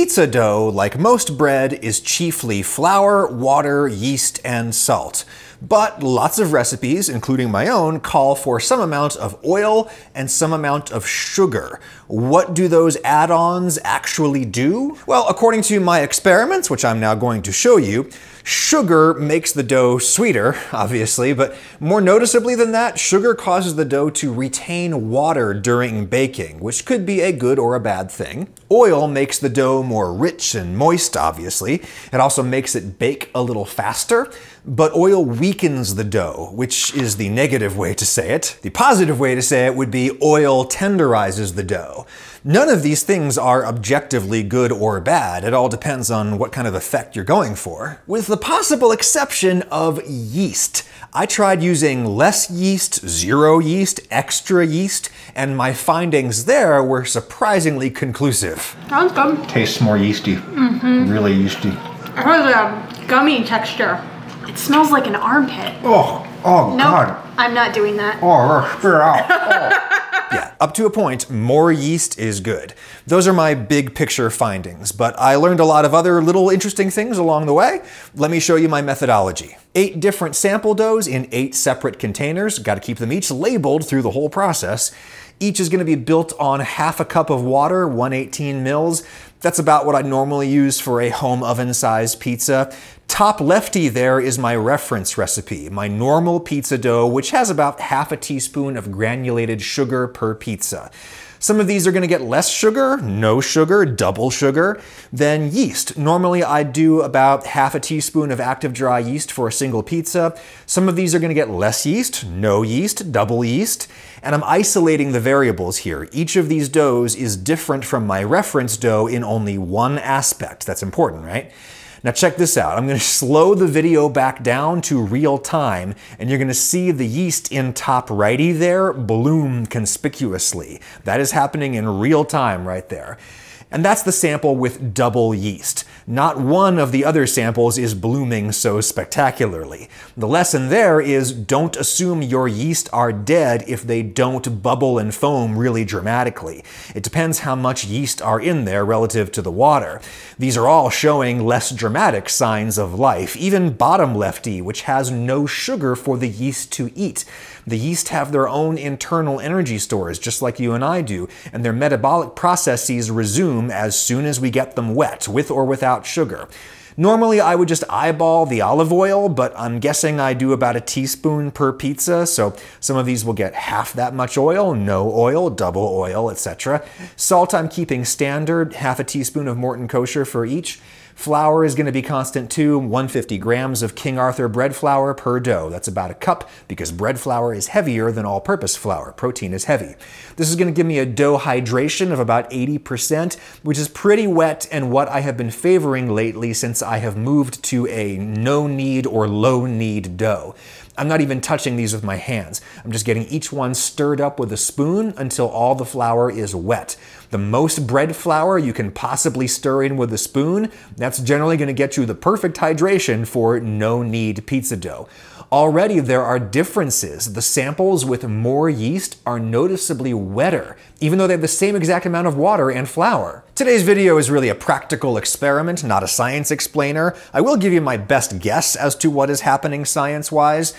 Pizza dough, like most bread, is chiefly flour, water, yeast, and salt. But lots of recipes, including my own, call for some amount of oil and some amount of sugar. What do those add-ons actually do? Well, according to my experiments, which I'm now going to show you, Sugar makes the dough sweeter, obviously, but more noticeably than that, sugar causes the dough to retain water during baking, which could be a good or a bad thing. Oil makes the dough more rich and moist, obviously. It also makes it bake a little faster, but oil weakens the dough, which is the negative way to say it. The positive way to say it would be oil tenderizes the dough. None of these things are objectively good or bad. It all depends on what kind of effect you're going for. With the possible exception of yeast. I tried using less yeast, zero yeast, extra yeast, and my findings there were surprisingly conclusive. Sounds good. Tastes more yeasty. Mm-hmm. Really yeasty. It has a gummy texture. It smells like an armpit. Oh, oh No, God. I'm not doing that. Oh, spit it out. Oh. Yeah, up to a point, more yeast is good. Those are my big picture findings, but I learned a lot of other little interesting things along the way. Let me show you my methodology. Eight different sample doughs in eight separate containers. Got to keep them each labeled through the whole process. Each is going to be built on half a cup of water, 118 mils. That's about what I normally use for a home oven sized pizza. Top lefty there is my reference recipe, my normal pizza dough, which has about half a teaspoon of granulated sugar per pizza. Some of these are going to get less sugar, no sugar, double sugar, than yeast. Normally I do about half a teaspoon of active dry yeast for a single pizza. Some of these are going to get less yeast, no yeast, double yeast, and I'm isolating the variables here. Each of these doughs is different from my reference dough in only one aspect. That's important, right? Now check this out. I'm going to slow the video back down to real time, and you're going to see the yeast in top righty there bloom conspicuously. That is happening in real time right there. And that's the sample with double yeast. Not one of the other samples is blooming so spectacularly. The lesson there is don't assume your yeast are dead if they don't bubble and foam really dramatically. It depends how much yeast are in there relative to the water. These are all showing less dramatic signs of life, even bottom lefty, which has no sugar for the yeast to eat. The yeast have their own internal energy stores, just like you and I do, and their metabolic processes resume as soon as we get them wet, with or without sugar. Normally, I would just eyeball the olive oil, but I'm guessing I do about a teaspoon per pizza, so some of these will get half that much oil, no oil, double oil, etc. Salt I'm keeping standard, half a teaspoon of Morton Kosher for each. Flour is going to be constant too, 150 grams of King Arthur bread flour per dough. That's about a cup because bread flour is heavier than all-purpose flour. Protein is heavy. This is going to give me a dough hydration of about 80%, which is pretty wet and what I have been favoring lately since I have moved to a no-knead or low-knead dough. I'm not even touching these with my hands. I'm just getting each one stirred up with a spoon until all the flour is wet. The most bread flour you can possibly stir in with a spoon, that's generally going to get you the perfect hydration for no-knead pizza dough. Already there are differences. The samples with more yeast are noticeably wetter, even though they have the same exact amount of water and flour. Today's video is really a practical experiment, not a science explainer. I will give you my best guess as to what is happening science-wise.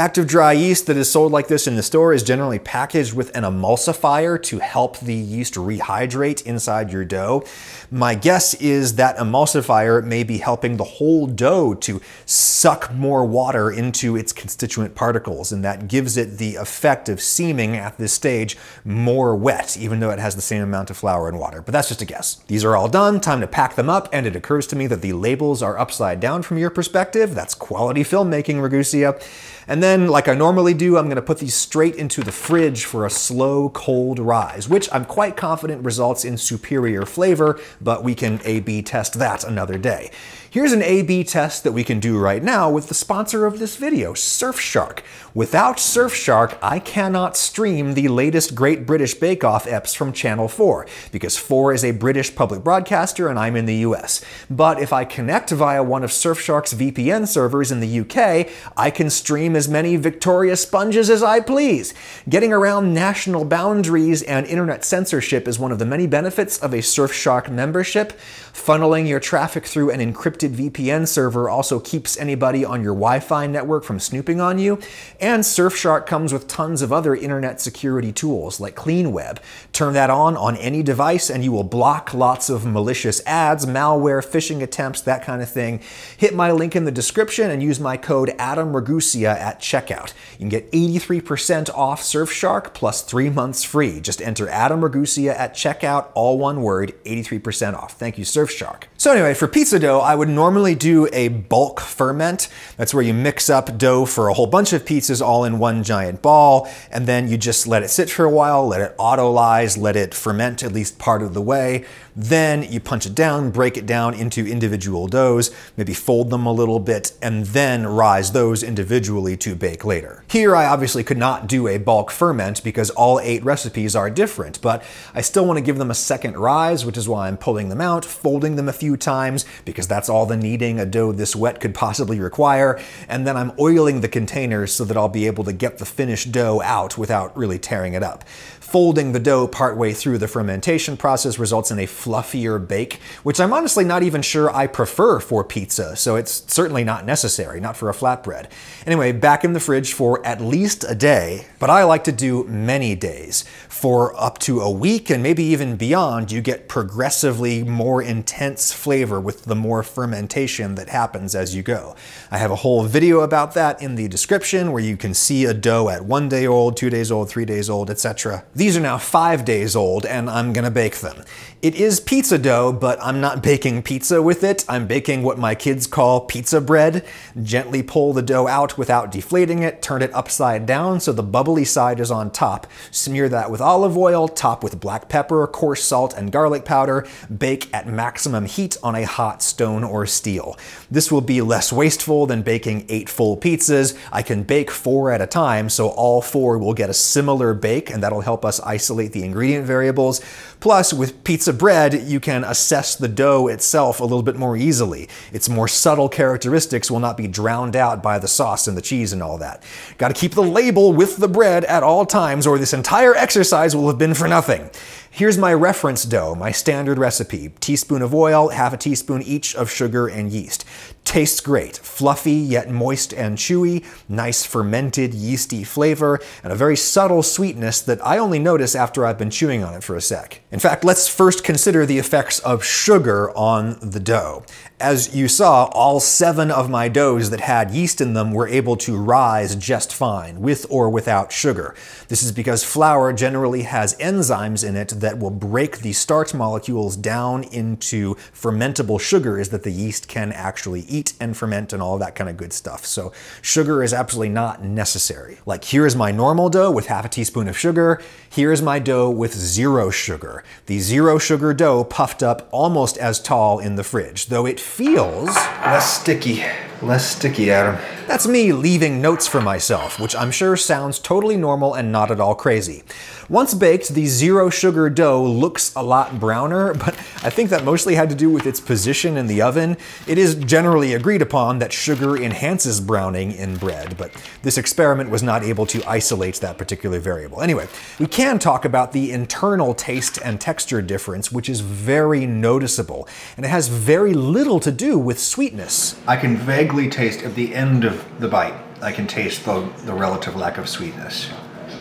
Active dry yeast that is sold like this in the store is generally packaged with an emulsifier to help the yeast rehydrate inside your dough. My guess is that emulsifier may be helping the whole dough to suck more water into its constituent particles, and that gives it the effect of seeming at this stage more wet, even though it has the same amount of flour and water. But that's just a guess. These are all done, time to pack them up, and it occurs to me that the labels are upside down from your perspective. That's quality filmmaking, Ragusea. And then, like I normally do, I'm gonna put these straight into the fridge for a slow, cold rise, which I'm quite confident results in superior flavor, but we can A-B test that another day. Here's an A-B test that we can do right now with the sponsor of this video, Surfshark. Without Surfshark, I cannot stream the latest Great British Bake Off eps from Channel 4, because 4 is a British public broadcaster and I'm in the US. But if I connect via one of Surfshark's VPN servers in the UK, I can stream as many Victoria sponges as I please. Getting around national boundaries and internet censorship is one of the many benefits of a Surfshark membership. Funneling your traffic through an encrypted VPN server also keeps anybody on your Wi Fi network from snooping on you. And Surfshark comes with tons of other internet security tools like CleanWeb. Turn that on on any device and you will block lots of malicious ads, malware, phishing attempts, that kind of thing. Hit my link in the description and use my code AdamRagusea at checkout. You can get 83% off Surfshark plus three months free. Just enter AdamRagusea at checkout, all one word, 83% off. Thank you, Surfshark. So anyway, for pizza dough, I would normally do a bulk ferment. That's where you mix up dough for a whole bunch of pizzas all in one giant ball, and then you just let it sit for a while, let it autolyze, let it ferment at least part of the way. Then you punch it down, break it down into individual doughs, maybe fold them a little bit, and then rise those individually to bake later. Here, I obviously could not do a bulk ferment because all eight recipes are different, but I still want to give them a second rise, which is why I'm pulling them out, folding them a few times, because that's all the kneading a dough this wet could possibly require, and then I'm oiling the containers so that I'll be able to get the finished dough out without really tearing it up. Folding the dough partway through the fermentation process results in a fluffier bake, which I'm honestly not even sure I prefer for pizza, so it's certainly not necessary, not for a flatbread. Anyway, back in the fridge for at least a day, but I like to do many days. For up to a week and maybe even beyond, you get progressively more intense flavor with the more fermentation that happens as you go. I have a whole video about that in the description where you can see a dough at one day old, two days old, three days old, etc. These are now five days old and I'm gonna bake them. It is pizza dough, but I'm not baking pizza with it. I'm baking what my kids call pizza bread. Gently pull the dough out without deflating it, turn it upside down so the bubbly side is on top. Smear that with olive oil, top with black pepper, coarse salt, and garlic powder. Bake at maximum heat on a hot stone or steel. This will be less wasteful than baking eight full pizzas. I can bake four at a time, so all four will get a similar bake, and that'll help us isolate the ingredient variables. Plus, with pizza bread, you can assess the dough itself a little bit more easily. Its more subtle characteristics will not be drowned out by the sauce and the cheese and all that. Gotta keep the label with the bread at all times, or this entire exercise will have been for nothing. Here's my reference dough, my standard recipe. Teaspoon of oil, half a teaspoon each of sugar and yeast. Tastes great, fluffy yet moist and chewy, nice fermented yeasty flavor, and a very subtle sweetness that I only notice after I've been chewing on it for a sec. In fact, let's first consider the effects of sugar on the dough. As you saw, all seven of my doughs that had yeast in them were able to rise just fine, with or without sugar. This is because flour generally has enzymes in it that will break the starch molecules down into fermentable sugars that the yeast can actually eat and ferment and all that kind of good stuff. So sugar is absolutely not necessary. Like here is my normal dough with half a teaspoon of sugar. Here is my dough with zero sugar. The zero sugar dough puffed up almost as tall in the fridge, though it feels Less sticky. Less sticky, Adam. that's me leaving notes for myself, which I'm sure sounds totally normal and not at all crazy. Once baked, the zero sugar dough looks a lot browner, but I think that mostly had to do with its position in the oven. It is generally agreed upon that sugar enhances browning in bread, but this experiment was not able to isolate that particular variable. Anyway, we can talk about the internal taste and texture difference, which is very noticeable, and it has very little to do with sweetness. I can vaguely taste at the end of the bite. I can taste the, the relative lack of sweetness.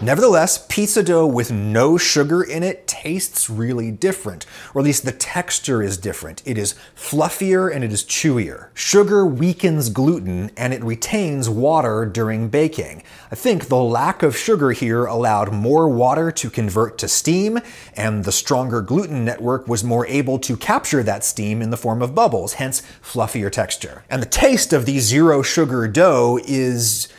Nevertheless, pizza dough with no sugar in it tastes really different, or at least the texture is different. It is fluffier and it is chewier. Sugar weakens gluten and it retains water during baking. I think the lack of sugar here allowed more water to convert to steam, and the stronger gluten network was more able to capture that steam in the form of bubbles, hence fluffier texture. And the taste of the zero sugar dough is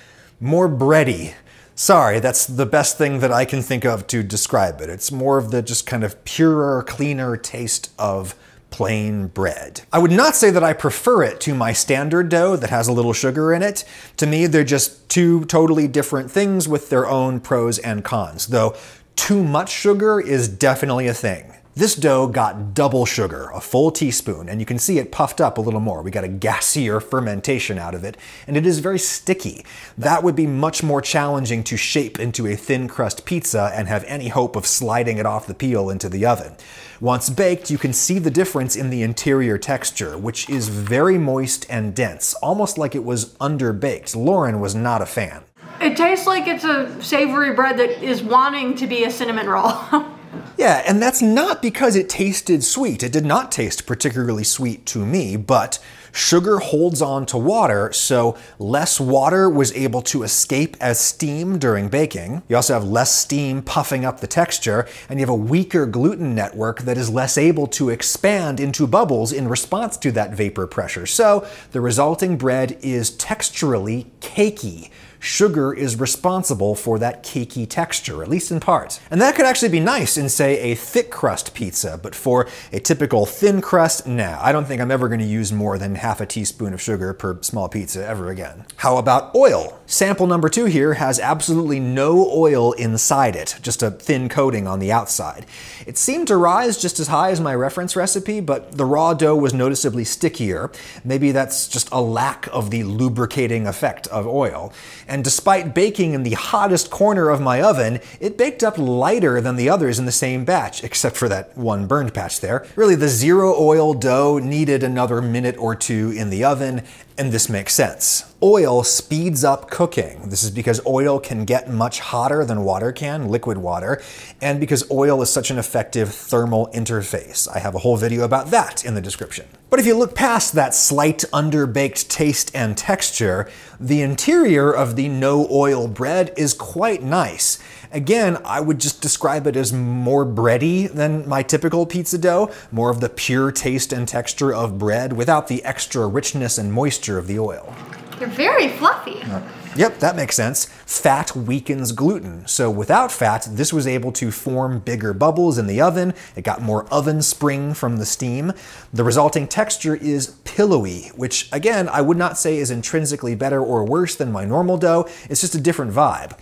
more bready. Sorry, that's the best thing that I can think of to describe it. It's more of the just kind of purer, cleaner taste of plain bread. I would not say that I prefer it to my standard dough that has a little sugar in it. To me, they're just two totally different things with their own pros and cons, though too much sugar is definitely a thing. This dough got double sugar, a full teaspoon, and you can see it puffed up a little more. We got a gassier fermentation out of it, and it is very sticky. That would be much more challenging to shape into a thin crust pizza and have any hope of sliding it off the peel into the oven. Once baked, you can see the difference in the interior texture, which is very moist and dense, almost like it was underbaked. Lauren was not a fan. It tastes like it's a savory bread that is wanting to be a cinnamon roll. Yeah, and that's not because it tasted sweet. It did not taste particularly sweet to me, but sugar holds on to water, so less water was able to escape as steam during baking. You also have less steam puffing up the texture, and you have a weaker gluten network that is less able to expand into bubbles in response to that vapor pressure. So the resulting bread is texturally cakey sugar is responsible for that cakey texture, at least in part. And that could actually be nice in, say, a thick crust pizza, but for a typical thin crust, nah, I don't think I'm ever going to use more than half a teaspoon of sugar per small pizza ever again. How about oil? Sample number two here has absolutely no oil inside it, just a thin coating on the outside. It seemed to rise just as high as my reference recipe, but the raw dough was noticeably stickier. Maybe that's just a lack of the lubricating effect of oil and despite baking in the hottest corner of my oven, it baked up lighter than the others in the same batch, except for that one burned patch there. Really, the zero oil dough needed another minute or two in the oven, and this makes sense. Oil speeds up cooking. This is because oil can get much hotter than water can, liquid water, and because oil is such an effective thermal interface. I have a whole video about that in the description. But if you look past that slight underbaked taste and texture, the interior of the no oil bread is quite nice. Again, I would just describe it as more bready than my typical pizza dough, more of the pure taste and texture of bread without the extra richness and moisture of the oil. They're very fluffy. Uh, yep, that makes sense. Fat weakens gluten. So without fat, this was able to form bigger bubbles in the oven. It got more oven spring from the steam. The resulting texture is pillowy, which again, I would not say is intrinsically better or worse than my normal dough. It's just a different vibe.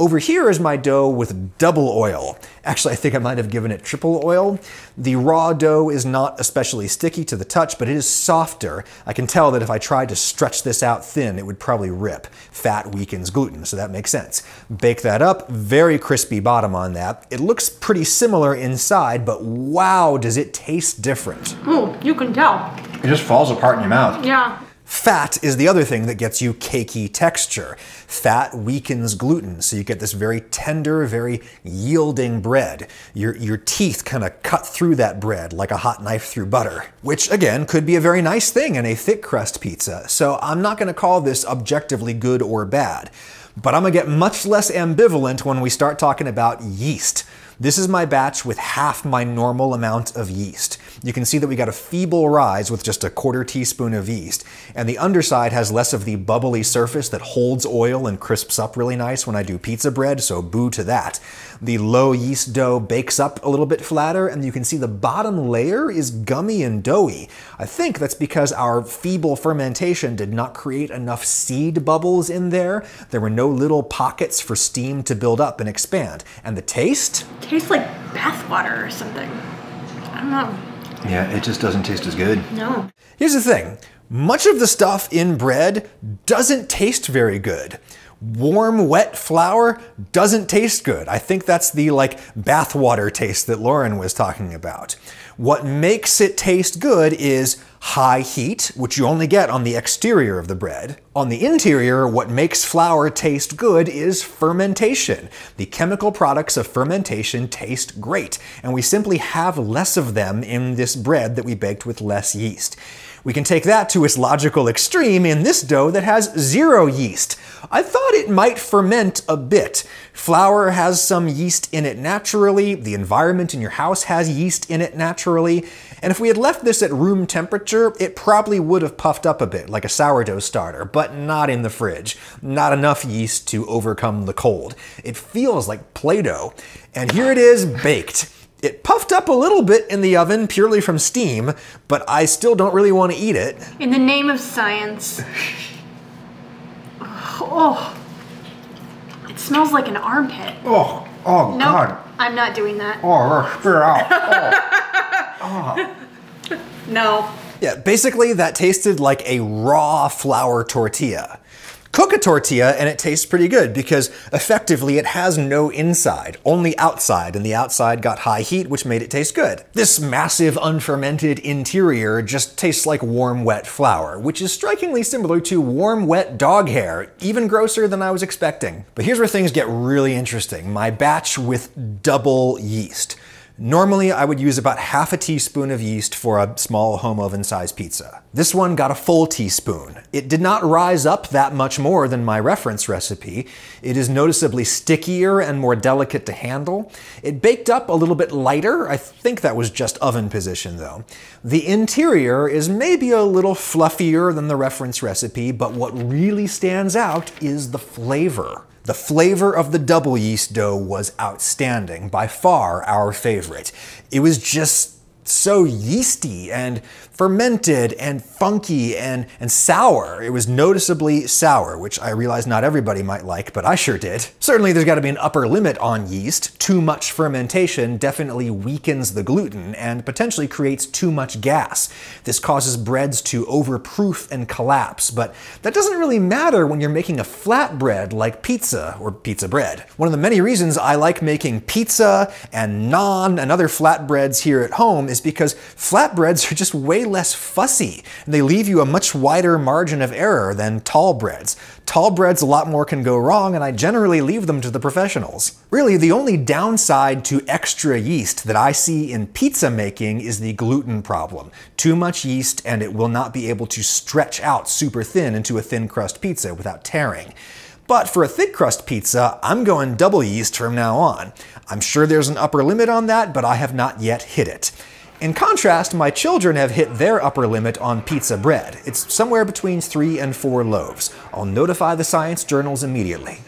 Over here is my dough with double oil. Actually, I think I might have given it triple oil. The raw dough is not especially sticky to the touch, but it is softer. I can tell that if I tried to stretch this out thin, it would probably rip. Fat weakens gluten, so that makes sense. Bake that up, very crispy bottom on that. It looks pretty similar inside, but wow, does it taste different. Oh, you can tell. It just falls apart in your mouth. Yeah. Fat is the other thing that gets you cakey texture. Fat weakens gluten, so you get this very tender, very yielding bread. Your, your teeth kind of cut through that bread like a hot knife through butter, which again could be a very nice thing in a thick crust pizza. So I'm not going to call this objectively good or bad. But I'm going to get much less ambivalent when we start talking about yeast. This is my batch with half my normal amount of yeast. You can see that we got a feeble rise with just a quarter teaspoon of yeast, and the underside has less of the bubbly surface that holds oil and crisps up really nice when I do pizza bread, so boo to that. The low yeast dough bakes up a little bit flatter, and you can see the bottom layer is gummy and doughy. I think that's because our feeble fermentation did not create enough seed bubbles in there. There were no little pockets for steam to build up and expand. And the taste? Tastes like bathwater or something. I don't know. Yeah, it just doesn't taste as good. No. Here's the thing. Much of the stuff in bread doesn't taste very good warm, wet flour doesn't taste good. I think that's the like bathwater taste that Lauren was talking about. What makes it taste good is high heat, which you only get on the exterior of the bread. On the interior, what makes flour taste good is fermentation. The chemical products of fermentation taste great, and we simply have less of them in this bread that we baked with less yeast. We can take that to its logical extreme in this dough that has zero yeast. I thought it might ferment a bit. Flour has some yeast in it naturally, the environment in your house has yeast in it naturally, and if we had left this at room temperature, it probably would have puffed up a bit, like a sourdough starter, but not in the fridge. Not enough yeast to overcome the cold. It feels like Play-Doh. And here it is baked. It puffed up a little bit in the oven purely from steam, but I still don't really want to eat it. In the name of science. oh. It smells like an armpit. Oh, oh No, God. I'm not doing that. Oh, oh spit it out. Oh. No. Yeah, basically that tasted like a raw flour tortilla. Cook a tortilla and it tastes pretty good because effectively it has no inside, only outside, and the outside got high heat, which made it taste good. This massive unfermented interior just tastes like warm, wet flour, which is strikingly similar to warm, wet dog hair, even grosser than I was expecting. But here's where things get really interesting my batch with double yeast. Normally, I would use about half a teaspoon of yeast for a small home oven size pizza. This one got a full teaspoon. It did not rise up that much more than my reference recipe. It is noticeably stickier and more delicate to handle. It baked up a little bit lighter. I think that was just oven position though. The interior is maybe a little fluffier than the reference recipe, but what really stands out is the flavor. The flavor of the double yeast dough was outstanding, by far our favorite. It was just so yeasty and fermented and funky and, and sour. It was noticeably sour, which I realize not everybody might like, but I sure did. Certainly there's gotta be an upper limit on yeast. Too much fermentation definitely weakens the gluten and potentially creates too much gas. This causes breads to overproof and collapse, but that doesn't really matter when you're making a flatbread like pizza or pizza bread. One of the many reasons I like making pizza and naan and other flatbreads here at home is because flatbreads are just way less fussy, and they leave you a much wider margin of error than tall breads. Tall breads, a lot more can go wrong, and I generally leave them to the professionals. Really, the only downside to extra yeast that I see in pizza making is the gluten problem. Too much yeast, and it will not be able to stretch out super thin into a thin crust pizza without tearing. But for a thick crust pizza, I'm going double yeast from now on. I'm sure there's an upper limit on that, but I have not yet hit it. In contrast, my children have hit their upper limit on pizza bread. It's somewhere between three and four loaves. I'll notify the science journals immediately.